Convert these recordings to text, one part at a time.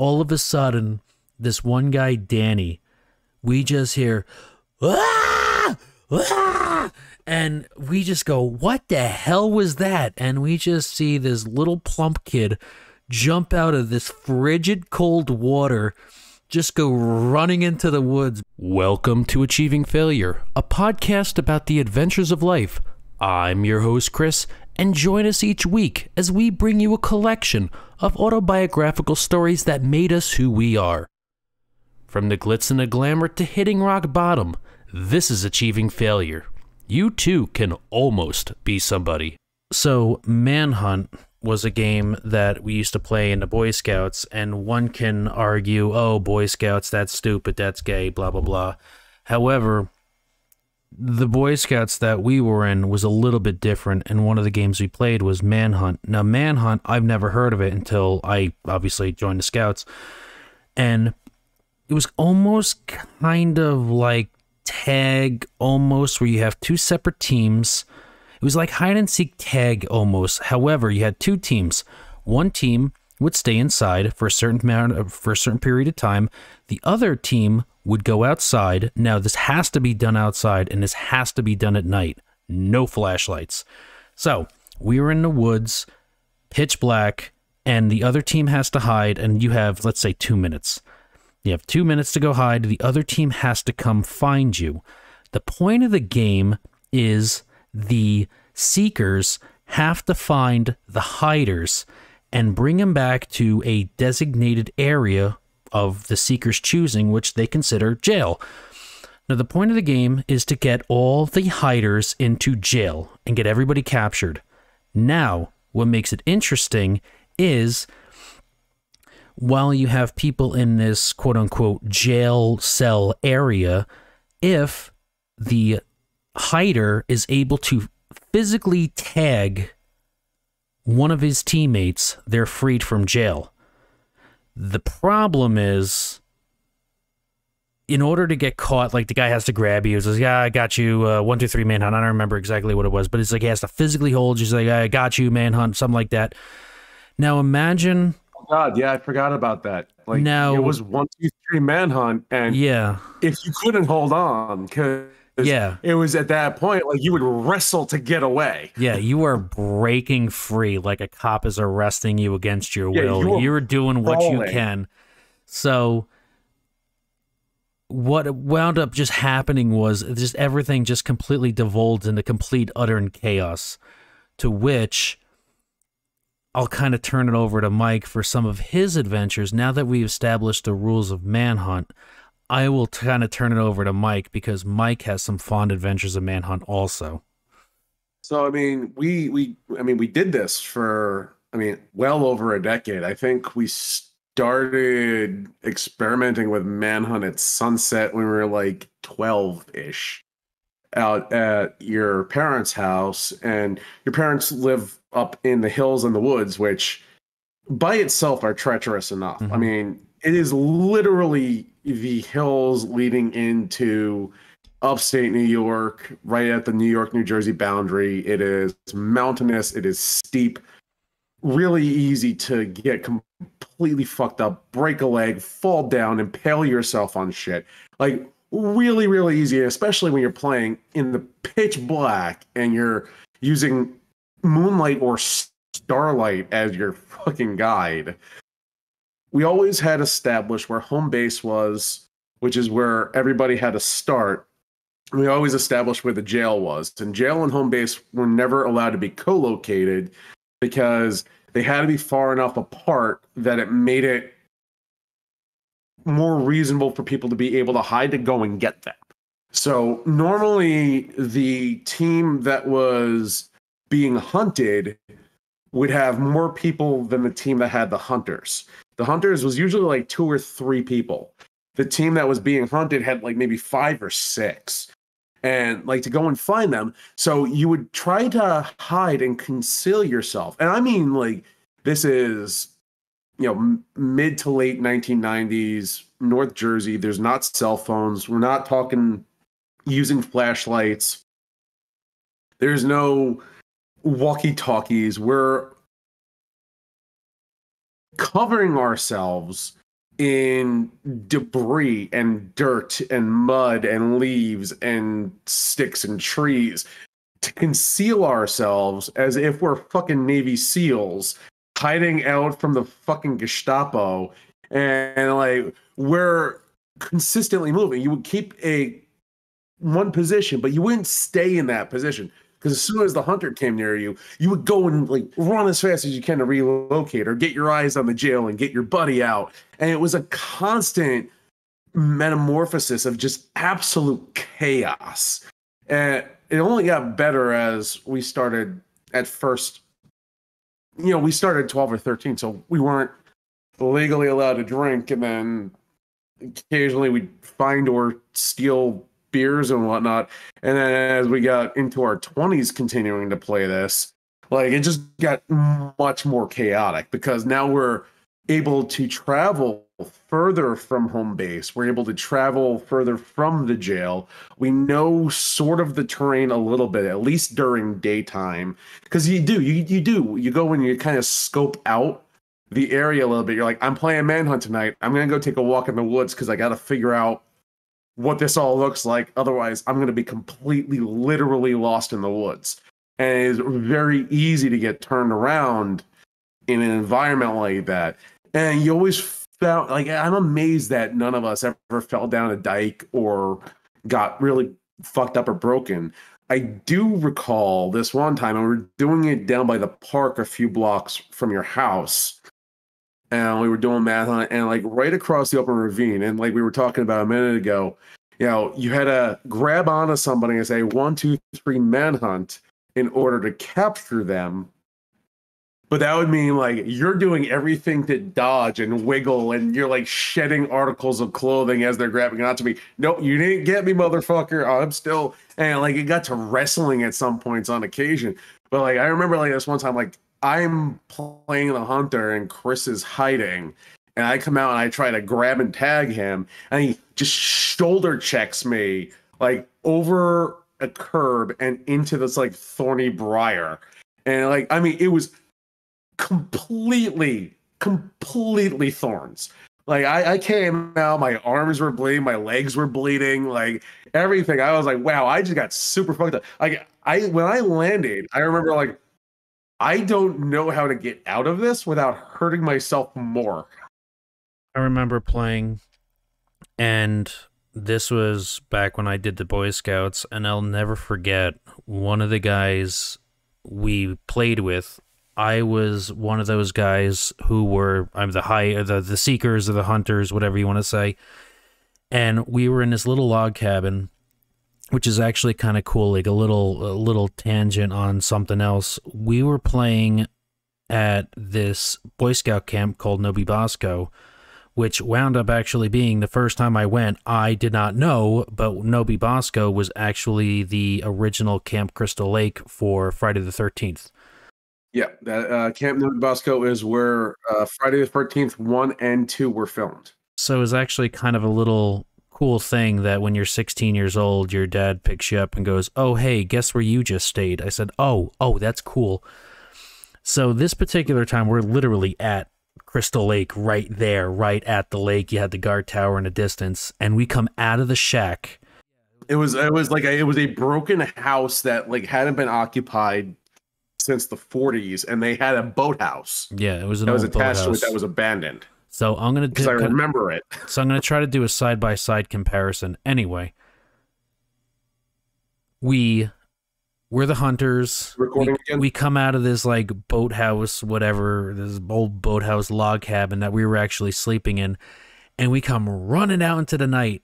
all of a sudden, this one guy, Danny, we just hear, ah! Ah! and we just go, what the hell was that? And we just see this little plump kid jump out of this frigid cold water, just go running into the woods. Welcome to Achieving Failure, a podcast about the adventures of life. I'm your host, Chris, and join us each week as we bring you a collection of autobiographical stories that made us who we are. From the glitz and the glamour to hitting rock bottom, this is Achieving Failure. You too can almost be somebody. So, Manhunt was a game that we used to play in the Boy Scouts, and one can argue, oh, Boy Scouts, that's stupid, that's gay, blah, blah, blah. However, the Boy Scouts that we were in was a little bit different, and one of the games we played was Manhunt. Now, Manhunt, I've never heard of it until I obviously joined the Scouts, and it was almost kind of like tag, almost where you have two separate teams. It was like hide and seek tag almost. However, you had two teams. One team would stay inside for a certain amount of, for a certain period of time. The other team would go outside. Now this has to be done outside and this has to be done at night. No flashlights. So, we were in the woods, pitch black, and the other team has to hide and you have let's say 2 minutes. You have 2 minutes to go hide. The other team has to come find you. The point of the game is the seekers have to find the hiders and bring them back to a designated area of the seeker's choosing, which they consider jail. Now, the point of the game is to get all the hiders into jail and get everybody captured. Now, what makes it interesting is while you have people in this quote unquote jail cell area, if the hider is able to physically tag one of his teammates, they're freed from jail. The problem is, in order to get caught, like the guy has to grab you. He says, "Yeah, I got you." Uh, one, two, three, manhunt. I don't remember exactly what it was, but it's like he has to physically hold you. He's like, "I got you, manhunt," something like that. Now imagine. Oh God, yeah, I forgot about that. Like Now- it was one, two, three manhunt, and Yeah, if you couldn't hold on, because yeah, it was at that point like you would wrestle to get away. yeah. You are breaking free like a cop is arresting you against your Yeah, will. you are You're doing what you can. So what wound up just happening was just everything just completely devolved into complete utter and chaos to which I'll kind of turn it over to Mike for some of his adventures now that we've established the rules of manhunt I will kind of turn it over to Mike because Mike has some fond adventures of manhunt also So I mean, we we I mean, we did this for I mean, well over a decade. I think we started experimenting with Manhunt at Sunset when we were like 12-ish out at your parents' house and your parents live up in the hills and the woods which by itself are treacherous enough. I Mhm. mean, it is literally the hills leading into upstate New York, right at the New York New Jersey boundary. It is mountainous, it is steep, really easy to get completely fucked up, break a leg, fall down, impale yourself on shit. Like, really, really easy, especially when you're playing in the pitch black and you're using moonlight or starlight as your fucking guide. We always had established where home base was, which is where everybody had to start we always established where the jail was. And jail and home base were never allowed to be co located because they had to be far enough apart that it made it more reasonable for people to be able to hide to go and get them. So normally the team that was being hunted would have more people than the team that had the hunters. The hunters was usually like two or three people. The team that was being hunted had like maybe five or six and like to go and find them. So you would try to hide and conceal yourself. And I mean, like, this is, you know, m- mid to late 1990s, North Jersey. There's not cell phones. We're not talking using flashlights. There's no walkie talkies. We're covering ourselves in debris and dirt and mud and leaves and sticks and trees to conceal ourselves as if we're fucking Navy SEALs hiding out from the fucking Gestapo. And like, we're consistently moving. You would keep a one position, but you wouldn't stay in that position. Because as soon as the hunter came near you, you would go and like run as fast as you can to relocate or get your eyes on the jail and get your buddy out. And it was a constant metamorphosis of just absolute chaos. And it only got better as we started at first. You know, we started 12 or 13, so we weren't legally allowed to drink. And then occasionally we'd find or steal beers and whatnot. And then as we got into our 20s continuing to play this, like it just got much more chaotic because now we're able to travel further from home base. We're able to travel further from the jail. We know sort of the terrain a little bit, at least during daytime. Because you do, you you do. You go and you kind of scope out the area a little bit. You're like, I'm playing manhunt tonight. I'm gonna go take a walk in the woods because I gotta figure out what this all looks like. Otherwise, I'm going to be completely, literally lost in the woods. And it is very easy to get turned around in an environment like that. And you always felt like I'm amazed that none of us ever fell down a dike or got really fucked up or broken. I do recall this one time, and we were doing it down by the park a few blocks from your house and we were doing math on it, and like right across the open ravine, and like we were talking about a minute ago, you know, you had to grab onto somebody and say one, two, three manhunt in order to capture them. But that would mean like you're doing everything to dodge and wiggle, and you're like shedding articles of clothing as they're grabbing onto me. Nope, you didn't get me, motherfucker. I'm still and like it got to wrestling at some points on occasion. But like I remember like this one time, like I'm playing the hunter and Chris is hiding, and I come out and I try to grab and tag him, and he just shoulder checks me like over a curb and into this like thorny briar. And like, I mean, it was completely, completely thorns. Like I, I came out, my arms were bleeding, my legs were bleeding, like everything. I was like, wow, I just got super fucked up. Like I when I landed, I remember like I don't know how to get out of this without hurting myself more. I remember playing, and this was back when I did the Boy Scouts, and I'll never forget one of the guys we played with. I was one of those guys who were I'm the high the the seekers or the hunters, whatever you want to say. And we were in this little log cabin which is actually kind of cool, like a little a little tangent on something else. We were playing at this Boy Scout camp called No-Be-Bo-Sco, which wound up actually being the first time I went. I did not know, but No-Be-Bo-Sco was actually the original Camp Crystal Lake for Friday the Thirteenth. Yeah, that uh, Camp No-Be-Bo-Sco is where uh, Friday the Thirteenth one and two were filmed. So it was actually kind of a little cool thing that when you're 16 years old, your dad picks you up and goes, "Oh, hey, guess where you just stayed?" I said, "Oh, oh, that's cool." So this particular time, we're literally at Crystal Lake, right there, right at the lake. You had the guard tower in the distance, and we come out of the shack. It was it was like a, it was a broken house that like hadn't been occupied since the 40s, and they had a boathouse. Yeah, it was an that was attached to it that was abandoned. So I'm gonna do. I remember it. So I'm gonna try to do a side by side comparison. Anyway, we we're the hunters. Recording we, again. We come out of this like boathouse, whatever, this old boathouse log cabin that we were actually sleeping in, and we come running out into the night.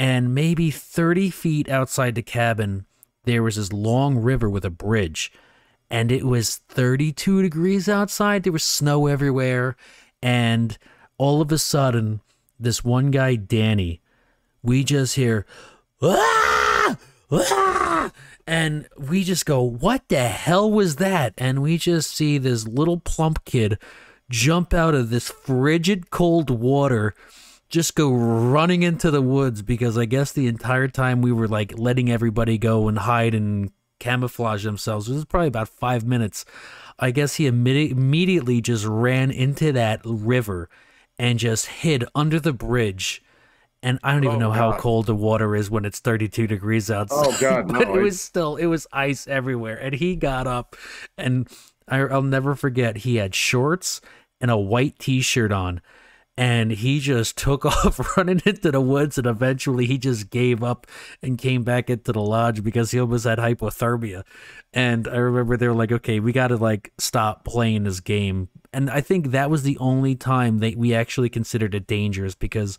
And maybe 30 feet outside the cabin, there was this long river with a bridge, and it was 32 degrees outside. There was snow everywhere, and all of a sudden, this one guy, Danny, we just hear, ah! Ah! and we just go, what the hell was that? And we just see this little plump kid jump out of this frigid cold water, just go running into the woods because I guess the entire time we were like letting everybody go and hide and camouflage themselves. It was probably about five minutes. I guess he imme- immediately just ran into that river and just hid under the bridge. And I don't even Oh, know how cold the water is when it's 32 degrees outside. Oh, God, but it was still it was ice everywhere. And he got up, and I, I'll never forget. He had shorts and a white T-shirt on, and he just took off running into the woods. And eventually, he just gave up and came back into the lodge because he almost had hypothermia. And I remember they were like, "Okay, we got to like stop playing this game." And I think that was the only time that we actually considered it dangerous because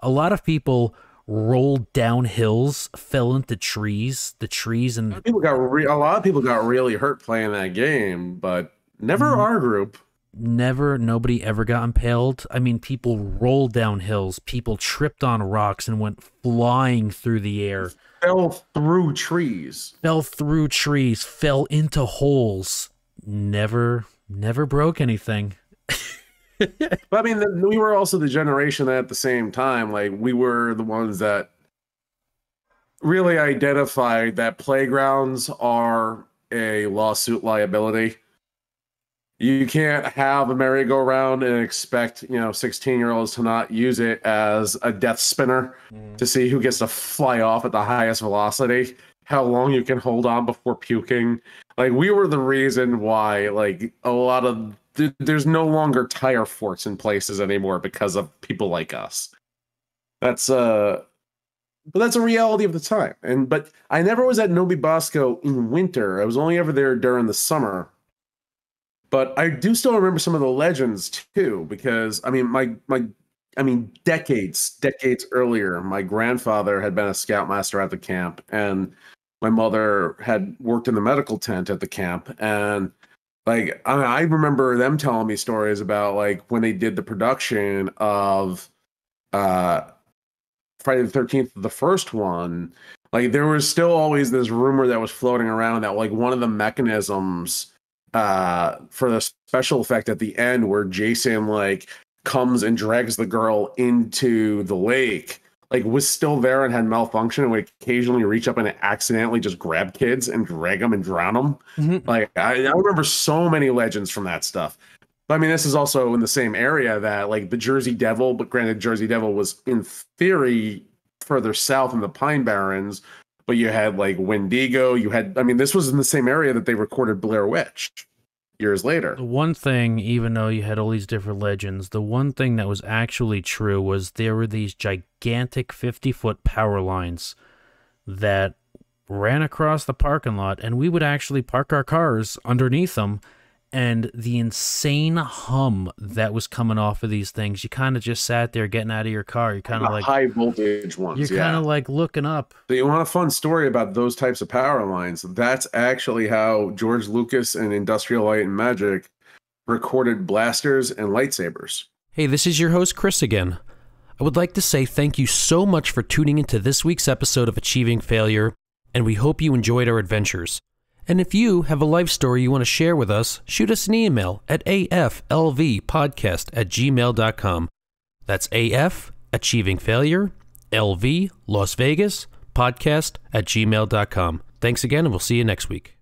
a lot of people rolled down hills, fell into trees, the trees and People got re- a lot of people got really hurt playing that game, but never Mm-hmm. our group. Never nobody ever got impaled. I mean, people rolled down hills, people tripped on rocks and went flying through the air, Fell through trees. fell through trees, fell into holes. Never never broke anything. But I mean, the, we were also the generation that at the same time, like we were the ones that really identified that playgrounds are a lawsuit liability. You can't have a merry-go-round and expect, you know, 16-year-olds to not use it as a death spinner to see who gets to fly off at the highest velocity, how long you can hold on before puking. Like we were the reason why like a lot of th- there's no longer tire forts in places anymore because of people like us. That's uh but that's a reality of the time. And but I never was at No-Be-Bo-Sco in winter. I was only ever there during the summer. But I do still remember some of the legends too, because I mean my my I mean decades, decades earlier, my grandfather had been a scoutmaster at the camp and my mother had worked in the medical tent at the camp and like I, I remember them telling me stories about like when they did the production of uh friday the 13th the first one like there was still always this rumor that was floating around that like one of the mechanisms uh for the special effect at the end where jason like comes and drags the girl into the lake like was still there and had malfunction and would occasionally reach up and accidentally just grab kids and drag them and drown them Mhm. like I, I remember so many legends from that stuff. But I mean, this is also in the same area that like the Jersey Devil, but granted, Jersey Devil was in theory further south in the Pine Barrens. But you had like Wendigo. You had, I mean, this was in the same area that they recorded Blair Witch years later. The one thing, even though you had all these different legends, the one thing that was actually true was there were these gigantic 50 foot power lines that ran across the parking lot, and we would actually park our cars underneath them. And the insane hum that was coming off of these things, you kind of just sat there getting out of your car. You're kind of like, high voltage ones. you're yeah. kind of like looking up. So you want a fun story about those types of power lines? That's actually how George Lucas and Industrial Light and Magic recorded blasters and lightsabers. Hey, this is your host, Chris, again. I would like to say thank you so much for tuning into this week's episode of Achieving Failure, and we hope you enjoyed our adventures. And if you have a life story you want to share with us, shoot us an email at aflvpodcast at gmail.com. That's AF, Achieving Failure, LV, Las Vegas, podcast at gmail.com. Thanks again, and we'll see you next week.